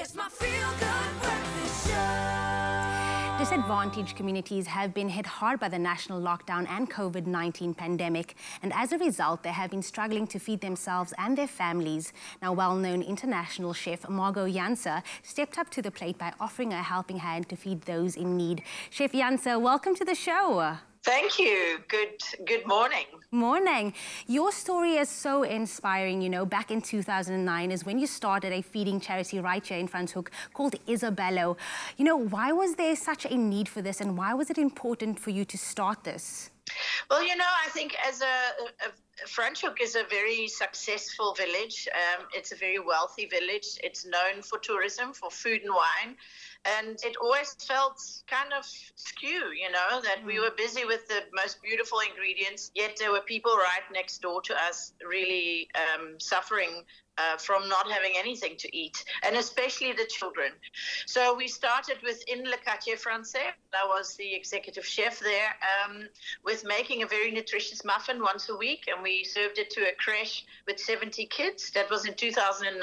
It's my feel good breakfast show. Disadvantaged communities have been hit hard by the national lockdown and COVID 19 pandemic, and as a result, they have been struggling to feed themselves and their families. Now, well known international chef Margot Janse stepped up to the plate by offering a helping hand to feed those in need. Chef Janse, welcome to the show. Thank you. Good good morning. Morning. Your story is so inspiring. You know, back in 2009 is when you started a feeding charity right here in Franschhoek called Isabelo. You know, why was there such a need for this and why was it important for you to start this? Well, you know, I think as a, a Franschhoek is a very successful village. Um, it's a very wealthy village. It's known for tourism, for food and wine. And it always felt kind of skew, you know, that we mm. were busy with the most beautiful ingredients, yet there were people right next door to us really um, suffering uh, from not having anything to eat, and especially the children. So we started within Le Quartier Français. I was the executive chef there um, with making a very nutritious muffin once a week, and we served it to a creche with 70 kids. That was in 2009.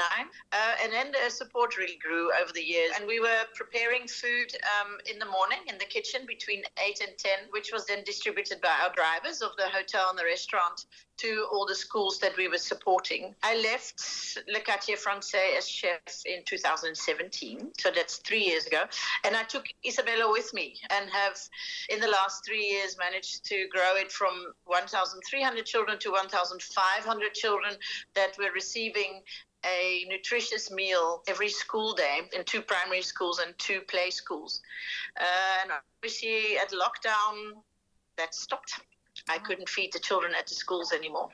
Uh, and then the support really grew over the years. And we were preparing food um, in the morning in the kitchen between 8 and 10, which was then distributed by our drivers of the hotel and the restaurant to all the schools that we were supporting. I left Le Quartier Français as chef in 2017, so that's three years ago, and I took Isabelo with me and have, in the last three years, managed to grow it from 1,300 children to 1,500 children that were receiving a nutritious meal every school day in two primary schools and two play schools. Uh, and obviously, at lockdown, that stopped. I couldn't feed the children at the schools anymore.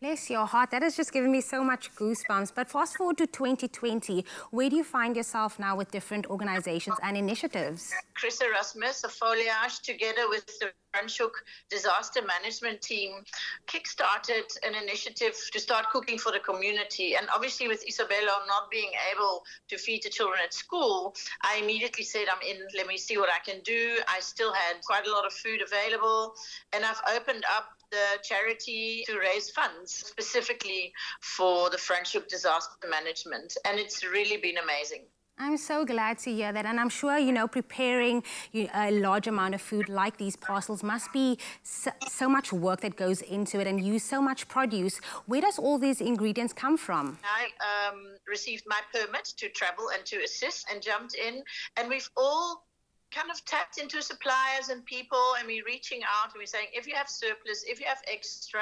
Bless your heart. That has just given me so much goosebumps. But fast forward to 2020, where do you find yourself now with different organizations and initiatives? Chris Erasmus of Foliage, together with the Franschhoek disaster management team, kickstarted an initiative to start cooking for the community. And obviously, with Isabelo not being able to feed the children at school, I immediately said, I'm in, let me see what I can do. I still had quite a lot of food available, and I've opened up the charity to raise funds specifically for the Franschhoek disaster management. And it's really been amazing. I'm so glad to hear that. And I'm sure, you know, preparing a large amount of food like these parcels must be so, so, much work that goes into it and use so much produce. Where does all these ingredients come from? I um, received my permit to travel and to assist and jumped in. And we've all kind of tapped into suppliers and people and we're reaching out and we're saying if you have surplus if you have extra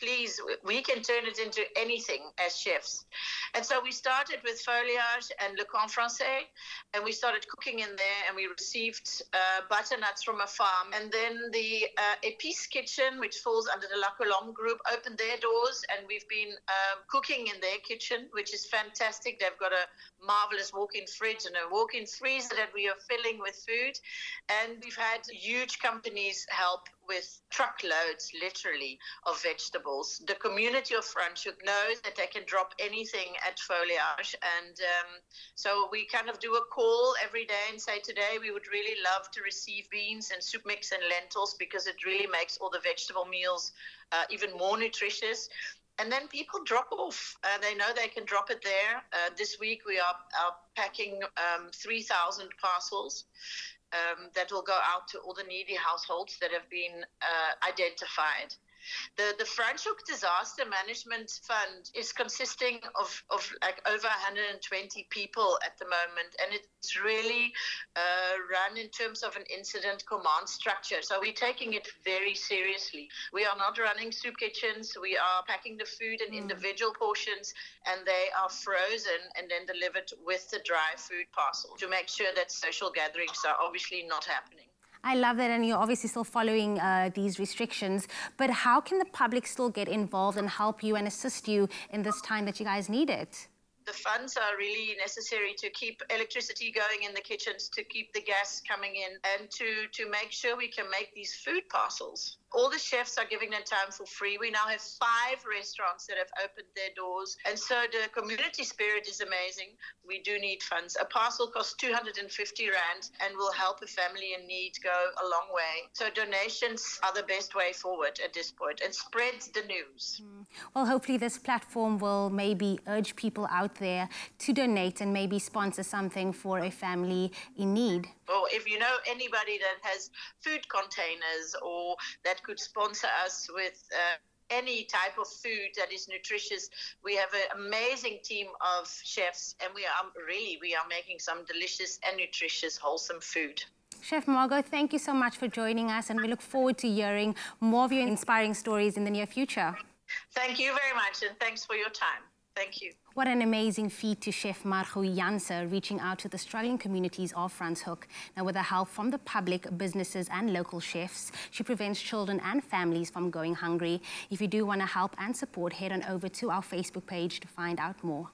please we can turn it into anything as chefs. And so we started with foliage and le coin français and we started cooking in there and we received uh, butternuts from a farm. And then the uh, Epice kitchen which falls under the la colombe group opened their doors and we've been um, cooking in their kitchen which is fantastic. They've got a marvelous walk-in fridge and a walk-in freezer that we are filling with food food. And we've had huge companies help with truckloads, literally, of vegetables. The community of Franschhoek knows that they can drop anything at foliage. And um, so we kind of do a call every day and say, today we would really love to receive beans and soup mix and lentils because it really makes all the vegetable meals uh, even more nutritious and then people drop off. Uh, they know they can drop it there. Uh, this week we are, are packing um, 3,000 parcels um, that will go out to all the needy households that have been uh, identified. The the Franschhoek Disaster Management Fund is consisting of, of like over 120 people at the moment, and it's really uh, run in terms of an incident command structure. So we're taking it very seriously. We are not running soup kitchens. We are packing the food in mm. individual portions, and they are frozen and then delivered with the dry food parcel to make sure that social gatherings are obviously not happening. I love that, and you're obviously still following uh, these restrictions. But how can the public still get involved and help you and assist you in this time that you guys need it? The funds are really necessary to keep electricity going in the kitchens, to keep the gas coming in, and to, to make sure we can make these food parcels. All the chefs are giving their time for free. We now have five restaurants that have opened their doors. And so the community spirit is amazing. We do need funds. A parcel costs 250 Rand and will help a family in need go a long way. So donations are the best way forward at this point and spread the news. Hmm. Well, hopefully this platform will maybe urge people out there to donate and maybe sponsor something for a family in need. Or if you know anybody that has food containers or that could sponsor us with uh, any type of food that is nutritious, we have an amazing team of chefs, and we are really we are making some delicious and nutritious, wholesome food. Chef Margot, thank you so much for joining us, and we look forward to hearing more of your inspiring stories in the near future. Thank you very much, and thanks for your time. Thank you. What an amazing feat to Chef Margot Janse reaching out to the struggling communities of Franschhoek. Now, with the help from the public, businesses, and local chefs, she prevents children and families from going hungry. If you do want to help and support, head on over to our Facebook page to find out more.